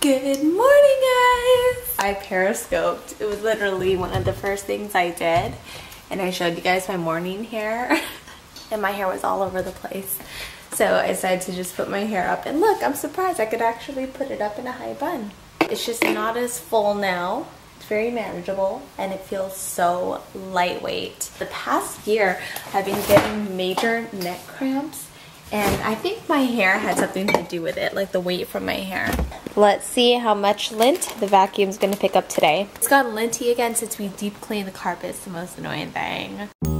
Good morning, guys! I periscoped. It was literally one of the first things I did. And I showed you guys my morning hair. and my hair was all over the place. So I decided to just put my hair up. And look, I'm surprised I could actually put it up in a high bun. It's just not as full now. It's very manageable and it feels so lightweight. The past year, I've been getting major neck cramps and I think my hair had something to do with it, like the weight from my hair. Let's see how much lint the vacuum's gonna pick up today. It's got linty again since we deep cleaned the carpet. It's the most annoying thing.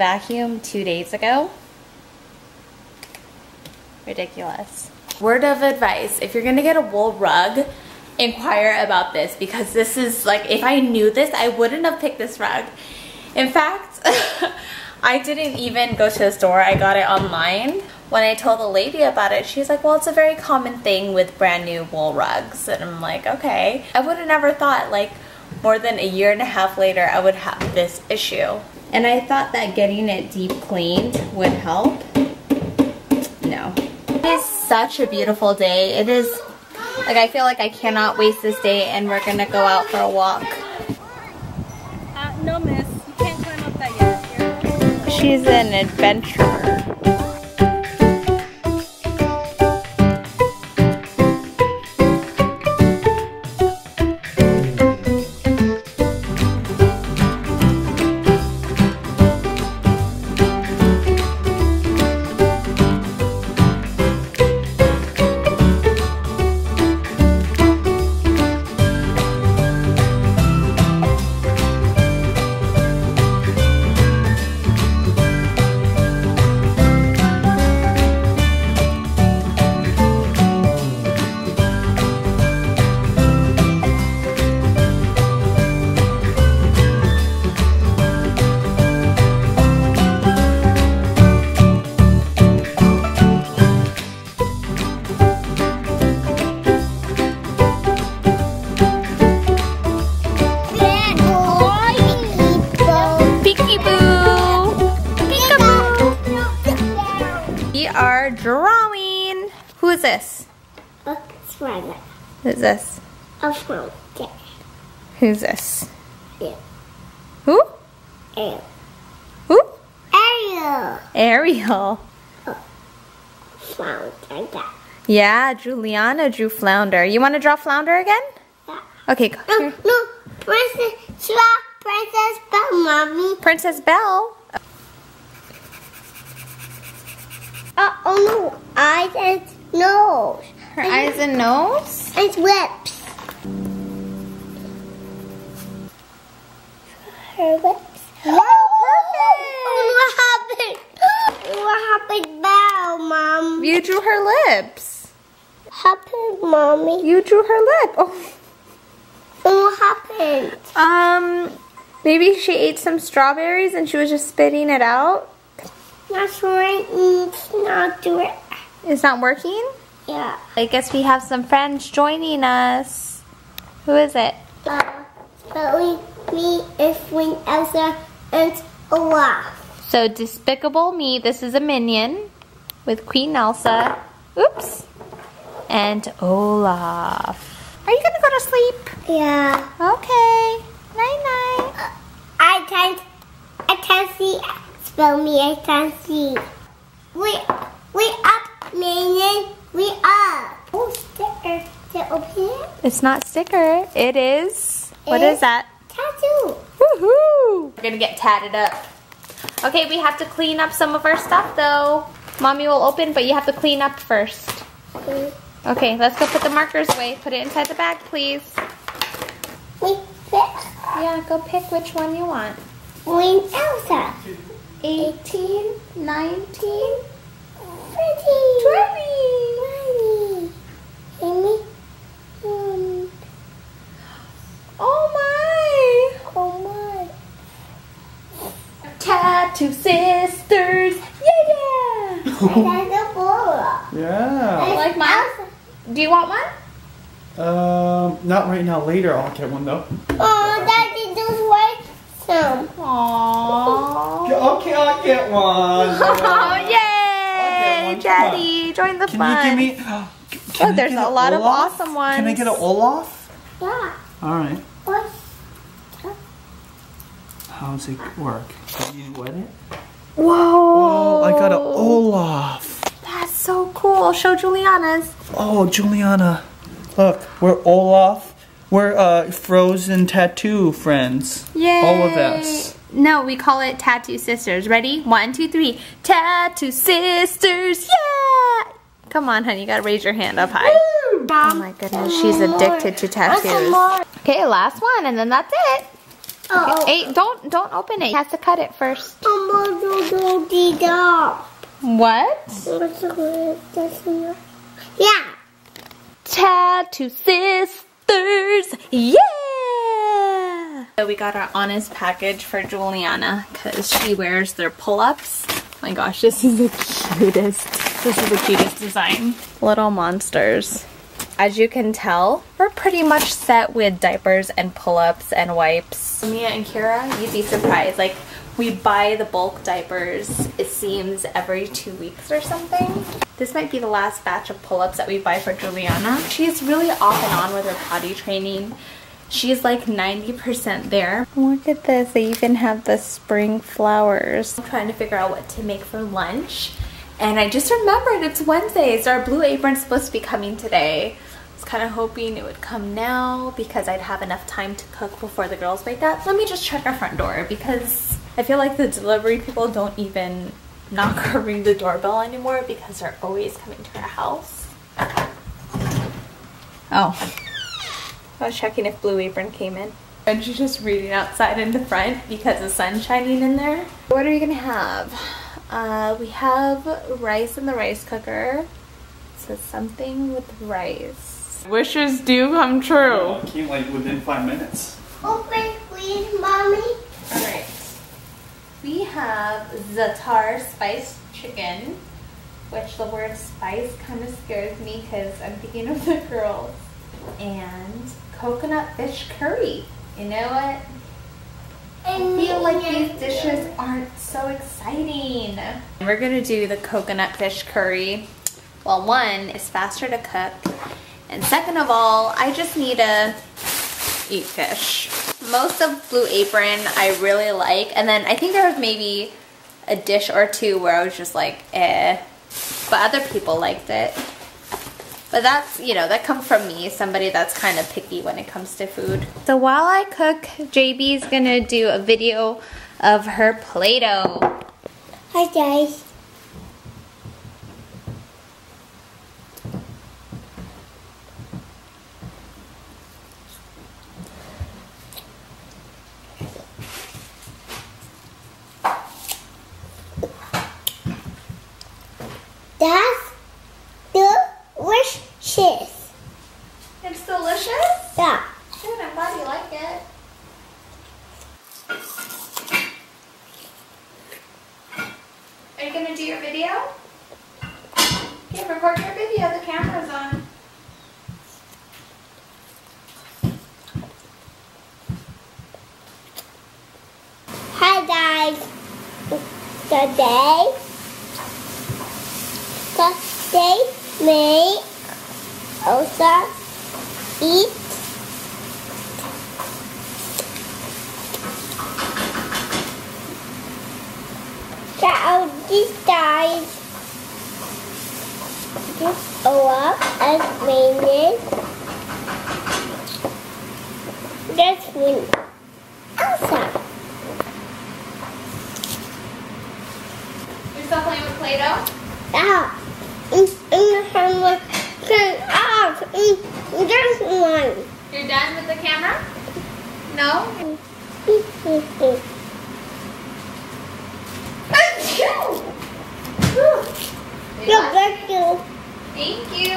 Vacuumed two days ago. Ridiculous. Word of advice, if you're gonna get a wool rug, inquire about this because this is like, if I knew this, I wouldn't have picked this rug. In fact, I didn't even go to the store, I got it online. When I told the lady about it, she's like, well, it's a very common thing with brand new wool rugs. And I'm like, okay. I would have never thought like more than a year and a half later, I would have this issue. And I thought that getting it deep cleaned would help. No. It is such a beautiful day. It is, like I feel like I cannot waste this day and we're gonna go out for a walk. Uh, no miss, you can't climb up that yet. She's an adventurer. Who's this? Yeah. Who? Ariel. Who? Ariel. Ariel. Flounder. Yeah, Julianna drew Flounder. You want to draw Flounder again? Yeah. Okay, go. No, Here. no. Princess, draw Princess Belle, Mommy. Princess Belle. Uh, oh no, eyes and nose. Her eyes and nose. And lips. Her lips. Wow, perfect. What happened? What happened, Belle, Mom? You drew her lips. What happened, Mommy? You drew her lip. Oh. What happened? Um, maybe she ate some strawberries and she was just spitting it out. That's right. It's not do it. It's not working? Yeah. I guess we have some friends joining us. Who is it? Uh, Billy, me, Ifwin, Elsa, and Olaf. So Despicable Me, this is a minion with Queen Elsa. Oops. And Olaf. Are you gonna go to sleep? Yeah. Okay. Night night. Uh, I can't. I can't see. Spell me. I can't see. We we up, minion. We up. Oh, sticker. Is it open here? It's not sticker. It is. What is that? Tattoo. Woohoo! We're gonna get tatted up. Okay, we have to clean up some of our stuff though. Mommy will open, but you have to clean up first. Okay. Okay, let's go put the markers away. Put it inside the bag, please. We fit. Yeah, go pick which one you want. Queen Elsa. 18, 19, Pretty. 20. Mommy. Amy. Um. Oh, Oh so much. Tattoo sisters. Yeah, yeah. yeah. I like mine? Do you want one? Um, uh, not right now. Later, I'll get one though. Oh, Daddy, just wait So, Aww. Okay, I'll get one. oh, yay! Daddy, join the can fun. Can you give me? Can oh, there's a lot Olaf? of awesome ones. Can I get an Olaf? Yeah. All right. What's how does it work? Can you wet it? Whoa! Oh, I got an Olaf. That's so cool. Show Julianna's. Oh, Julianna, look, we're Olaf. We're uh, frozen tattoo friends. Yay! All of us. No, we call it Tattoo Sisters. Ready? One, two, three. Tattoo Sisters. Yeah! Come on, honey. You gotta raise your hand up high. Oh my goodness, she's addicted to tattoos. Okay, last one, and then that's it. Oh, Hey, don't don't open it. You have to cut it first. oh. What? Yeah. Tattoo Sisters. Yeah! So we got our honest package for Julianna because she wears their pull-ups. my gosh, this is the cutest. This is the cutest design. Little monsters. As you can tell, we're pretty much set with diapers and pull-ups and wipes. Miya and Keira, you'd be surprised. Like, we buy the bulk diapers, it seems, every two weeks or something. This might be the last batch of pull-ups that we buy for Julianna. She's really off and on with her potty training. She's like 90% there. Look at this, they even have the spring flowers. I'm trying to figure out what to make for lunch. And I just remembered it's Wednesday, so our blue apron's supposed to be coming today. Was kind of hoping it would come now because I'd have enough time to cook before the girls wake up. Let me just check our front door because I feel like the delivery people don't even knock or ring the doorbell anymore because they're always coming to our house. Oh. I was checking if Blue Apron came in. And she's just reading outside in the front because the sun's shining in there. What are you gonna have? Uh, we have rice in the rice cooker. It says something with rice. Wishes do come true. Oh, it came like within five minutes. Open, please, mommy. Alright. We have Za'atar spiced chicken, which the word spice kind of scares me because I'm thinking of the girls. And coconut fish curry. You know what? I feel like these dishes aren't so exciting. We're gonna do the coconut fish curry. Well, one, it's faster to cook. And second of all, I just need to eat fish. Most of Blue Apron I really like. And then I think there was maybe a dish or two where I was just like, eh. But other people liked it. But that's, you know, that comes from me, somebody that's kind of picky when it comes to food. So while I cook, JB's gonna do a video of her Play-Doh. Hi, guys. That's delicious. It's delicious? Yeah. Good, I'm glad you like it. Are you gonna do your video? Yeah, record your video, the camera's on. Hi guys. Today, today me also eat guys. Just a lot as mayonnaise. That's me. Awesome. You're still playing with Ah, in the hammer, turn off. There's one. You're done with the camera? No? Let's go. Thank you.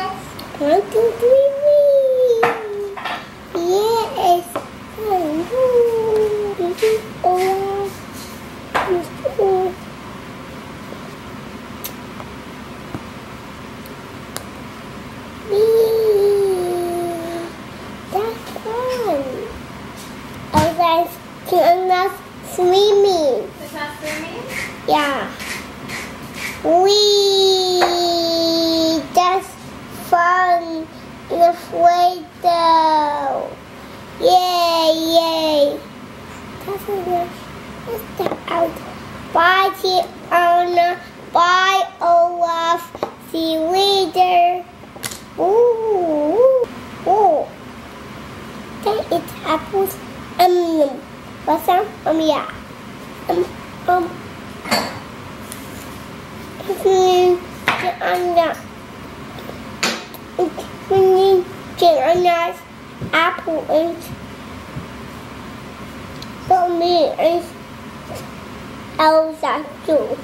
One, two, three, me. Yes. One, two, three, four. guys, Tiana's swimming. It's not swimming? Yeah. We just fun in the Play-Doh. Yay, yay. Let's step out. Bye, Tiana. Bye, Olaf. See you later. Ooh, ooh, ooh. Can I eat apples? Um, what's that? Um, yeah. Um, um. Ini Tiana. Ini Tiana's apple is me is Elsa too.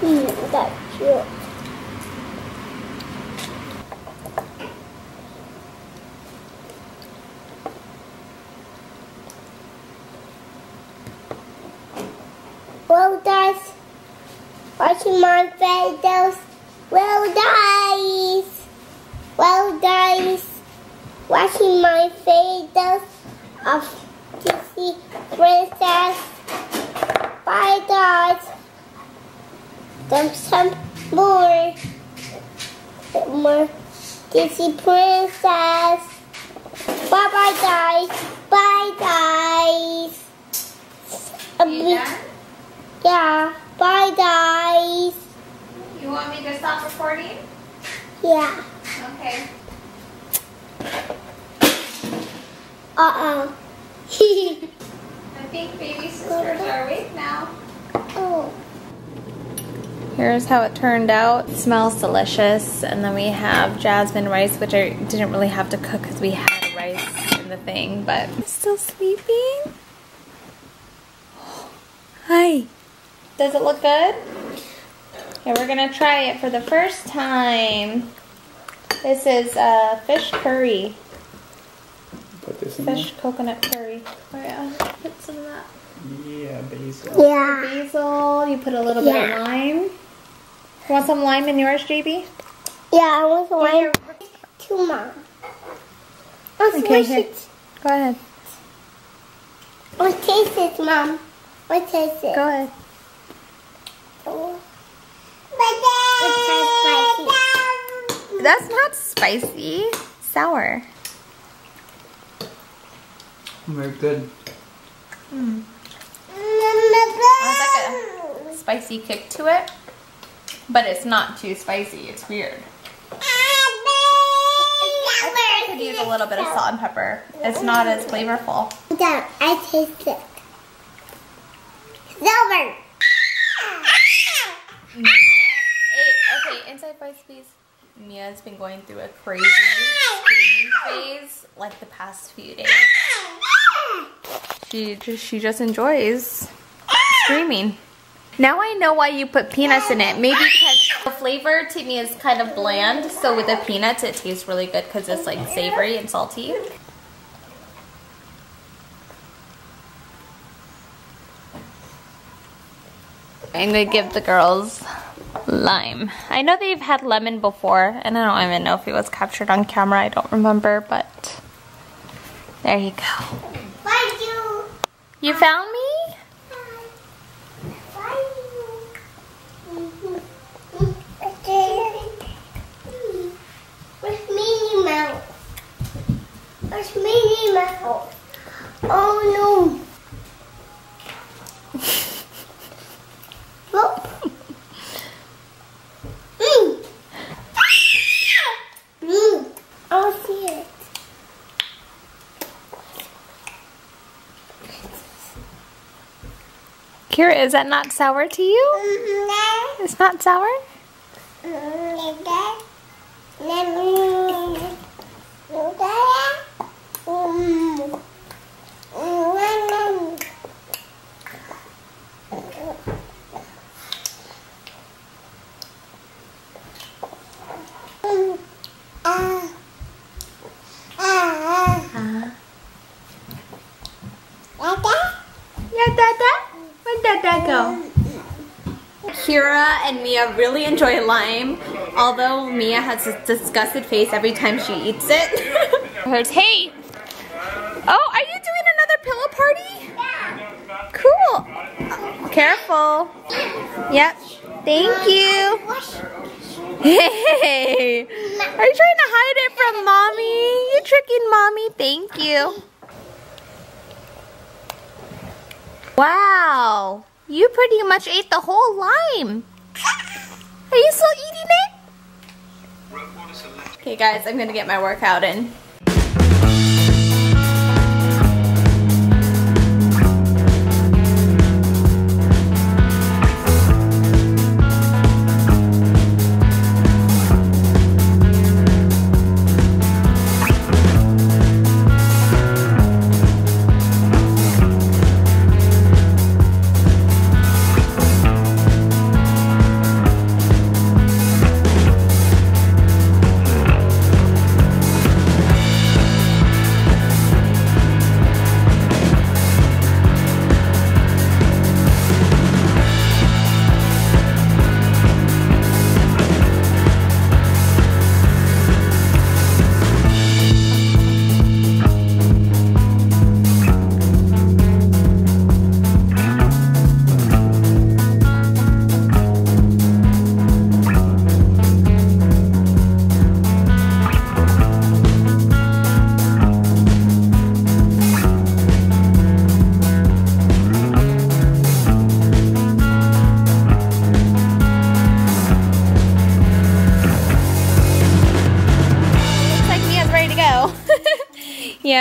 Hmm, that's cute. Well, guys, watching my videos. Well, guys, well, guys, watching my videos of Disney Princess. Bye, guys. There's some more, more Disney Princess. Bye, bye, guys. Bye, guys. A You big- done? yeah. Bye, guys. You want me to stop recording? Yeah. Okay. Uh-oh. I think baby sisters are awake now. oh. Here's how it turned out. It smells delicious. And then we have jasmine rice, which I didn't really have to cook because we had rice in the thing, but still sleeping. Hi. Does it look good? Okay, we're gonna try it for the first time. This is uh, fish curry. Put this in Fish coconut curry. Oh yeah, put some of that. Yeah, basil. Yeah. Basil, you put a little bit of lime. You want some lime in yours, JB? Yeah, I want to wine to mom. Let's Okay, here. it. Go ahead. What taste it, mom? What taste it? Go ahead. That's not spicy. Sour. Very good. Mm. Has like a spicy kick to it, but it's not too spicy. It's weird. I could use a little bit of salt and pepper. It's not as flavorful. Dad, I taste it. Silver. Inside voice, please. Miya's been going through a crazy screaming phase like the past few days. She just she just enjoys screaming. Now I know why you put peanuts in it. Maybe because the flavor to me is kind of bland, so with the peanuts it tastes really good because it's like savory and salty. I'm gonna give the girls lime. I know they've had lemon before, and I don't even know if it was captured on camera. I don't remember, but there you go. You found me? Bye, you. Okay. Where's Minnie Mouse? Where's Minnie Mouse? Oh no. Look. Mm. Mm. I see it. Keira, is that not sour to you? Mm-hmm. It's not sour? Yeah, Dada. Where'd Dada go? Keira and Miya really enjoy lime, although Miya has a disgusted face every time she eats it. Hers, hey! Oh, are you doing another pillow party? Yeah. Cool. Careful. Yep. Thank you. Hey! Are you trying to hide it from mommy? You're tricking mommy. Thank you. Wow. You pretty much ate the whole lime. Are you still eating it? Okay guys, I'm gonna get my workout in.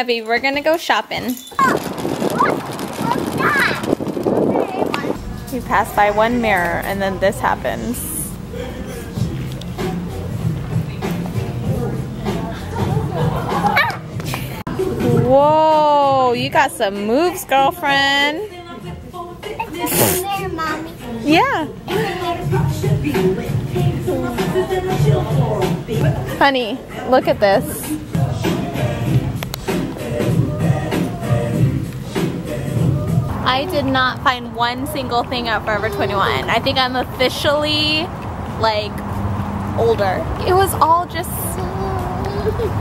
Babe, we're gonna go shopping. We pass by one mirror and then this happens. Whoa, you got some moves, girlfriend. Yeah. Honey, look at this. I did not find one single thing at Forever 21. I think I'm officially like older. It was all just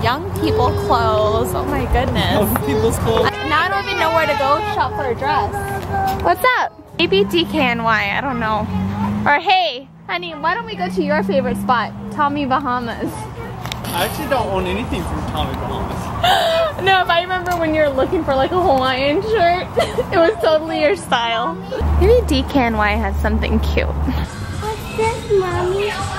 young people clothes. Oh my goodness. Young People's clothes. I- Now I don't even know where to go shop for a dress. What's up? Maybe DKNY, I don't know. Or hey, honey, why don't we go to your favorite spot, Tommy Bahamas? I actually don't own anything from Tommy Bahamas. no, if I remember when you were looking for like a Hawaiian shirt, it was totally your style. Maybe DKNY has something cute. What's this, mommy?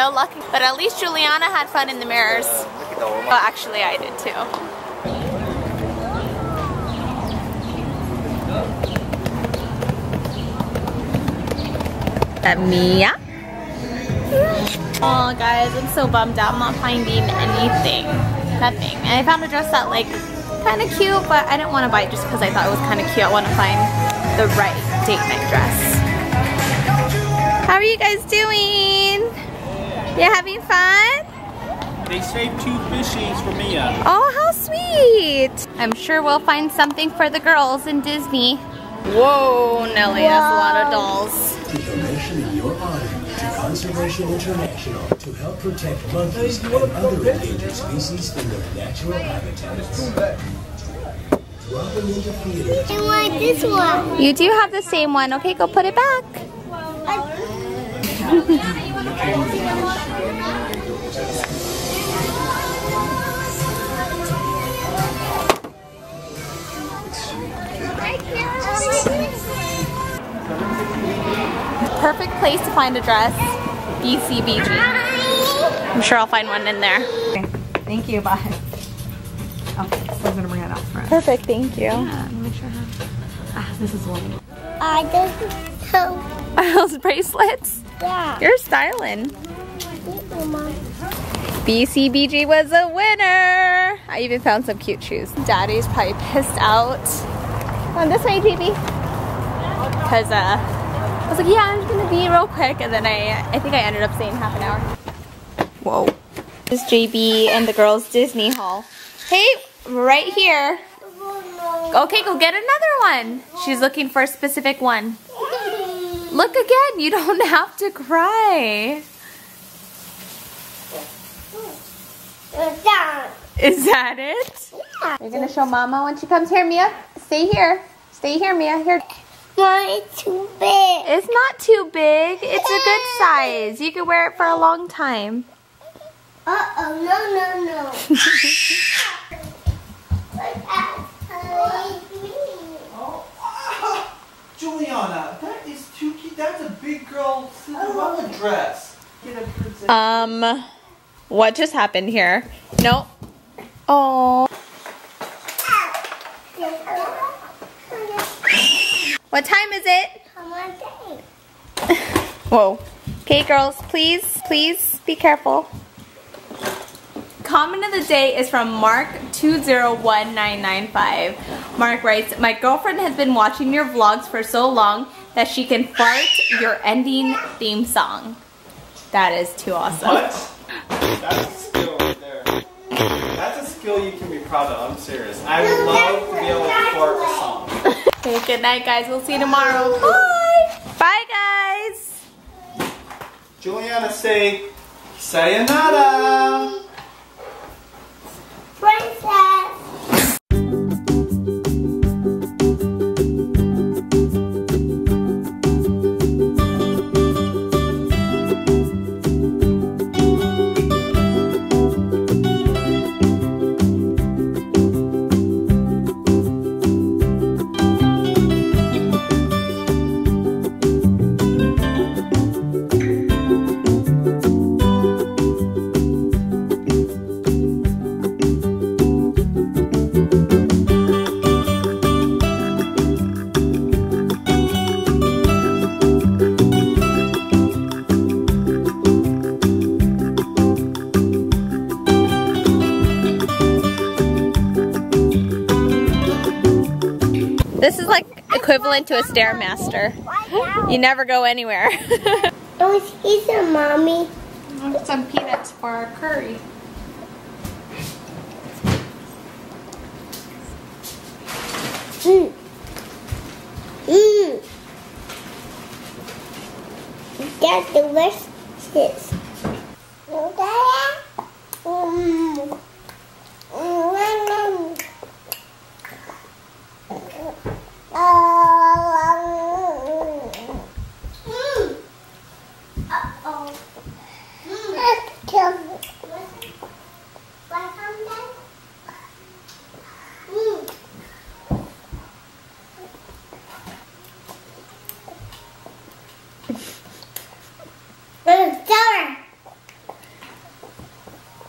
No luck, but at least Julianna had fun in the mirrors. Well, actually, I did too. That Miya? Oh, guys, I'm so bummed out. I'm not finding anything. Nothing. And I found a dress that, like, kind of cute, but I didn't want to buy it just because I thought it was kind of cute. I want to find the right date night dress. How are you guys doing? You having fun? They saved two fishies for Miya. Oh, how sweet! I'm sure we'll find something for the girls in Disney. Whoa, Nelly, that's a lot of dolls. The donation in your honor to Conservation International to help protect monkeys and other endangered species in their natural habitats. Drop them into theaters. I want this one. You do have the same one. Okay, go put it back. Perfect place to find a dress. BCBG. I'm sure I'll find one in there. Okay. Thank you. Bye. Okay, so I'm gonna bring it out front. Perfect, thank you. Yeah, let me make sure I have. Ah, this is one. I don't know. Are those bracelets? Yeah. You're styling. Thank you, Mom. BCBG was a winner. I even found some cute shoes. Daddy's probably pissed out. Come this way, JB. Cause uh, I was like, yeah, I'm just gonna be real quick, and then I, I think I ended up staying half an hour. Whoa. This is JB and the girls' Disney haul. Hey, right here. Okay, go get another one. She's looking for a specific one. Look again. You don't have to cry. Is that it? Yeah. You're gonna show Mama when she comes here, Miya. Stay here. Stay here, Miya. Here. Mom, it's too big. It's not too big. It's a good size. You can wear it for a long time. Uh-oh, no, no, no. Look at oh, ah, Julianna, that is too cute. That's a big girl Cinderella dress. Get a princess. Um, what just happened here? No. Oh. What time is it? Come on, Dave. Whoa. Okay, girls, please, please be careful. Comment of the day is from Mark201995. Mark writes, My girlfriend has been watching your vlogs for so long that she can fart your ending theme song. That is too awesome. What? That's a skill right there. That's a skill you can be proud of. I'm serious. I would love to be able to fart a song. Okay, good night, guys. We'll see you tomorrow. Bye. Bye, guys. Julianna, say sayonara. Princess. Equivalent to a Stairmaster. You never go anywhere. Oh, he's a mommy. Some peanuts for our curry. Mm.